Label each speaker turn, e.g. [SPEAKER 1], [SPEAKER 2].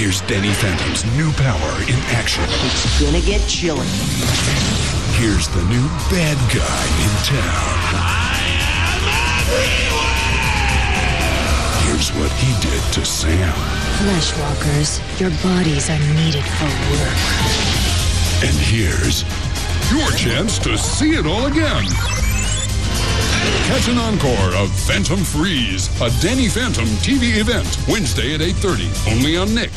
[SPEAKER 1] Here's Danny Phantom's new power in action.
[SPEAKER 2] It's gonna get chilly.
[SPEAKER 1] Here's the new bad guy in town.
[SPEAKER 3] I am everywhere!
[SPEAKER 1] Here's what he did to Sam.
[SPEAKER 4] Fleshwalkers, your bodies are needed for work.
[SPEAKER 1] And here's your chance to see it all again. Catch an encore of Phantom Freeze, a Danny Phantom TV event, Wednesday at 8.30, only on Nick.